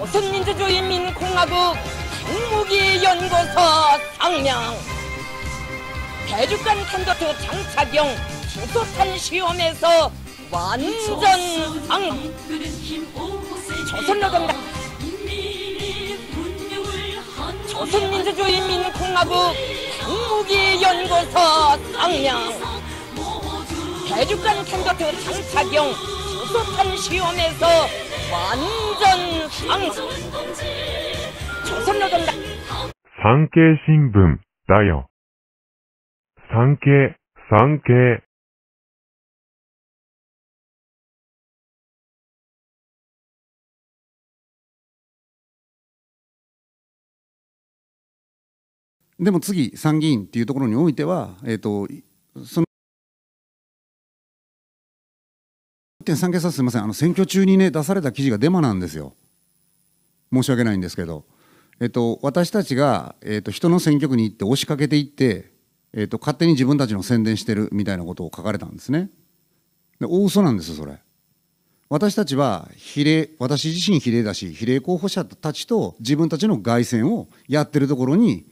조선민주주의인민공화국 핵무기 연구소 상명. 대륙간 탄도트 장착용 수소탄 시험에서 완전 상 조선노동당. 조선민주주의인민공화국 핵무기 연구소 상명. 대륙간 탄도트 장착용 수소탄 시험에서 완전 상 조선노동당 産経新聞だよ。産経、産経。でも次、参議院っていうところにおいては、えっ、と、その、 1.3計さすみません、あの選挙中にね、出された記事がデマなんですよ。申し訳ないんですけど、えっ、と、私たちが、えっ、と、人の選挙区に行って押しかけていって、えっ、と、勝手に自分たちの宣伝してるみたいなことを書かれたんですね。で大嘘なんですよ、それ。私たちは比例、私自身比例だし、比例候補者たちと自分たちの凱旋をやってるところに、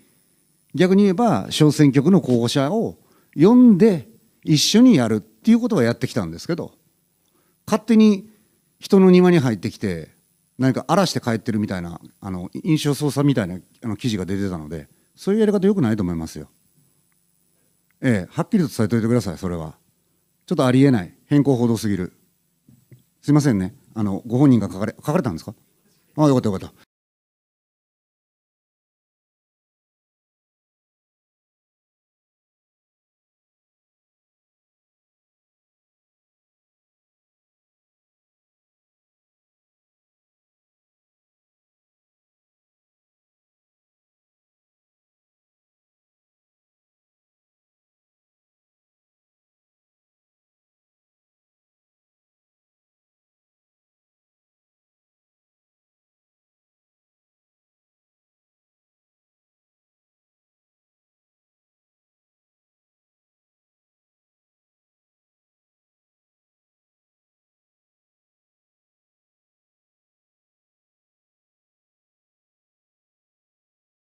逆に言えば小選挙区の候補者を呼んで一緒にやるっていうことはやってきたんですけど勝手に人の庭に入ってきて何か荒らして帰ってるみたいなあの印象操作みたいなあの記事が出てたのでそういうやり方よくないと思いますよ。ええ、はっきりと伝えておいてくださいそれは。ちょっとありえない変更報道すぎる。すいませんねあのご本人が書かれ書かれたんですか？ああよかったよかった。